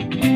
Bye.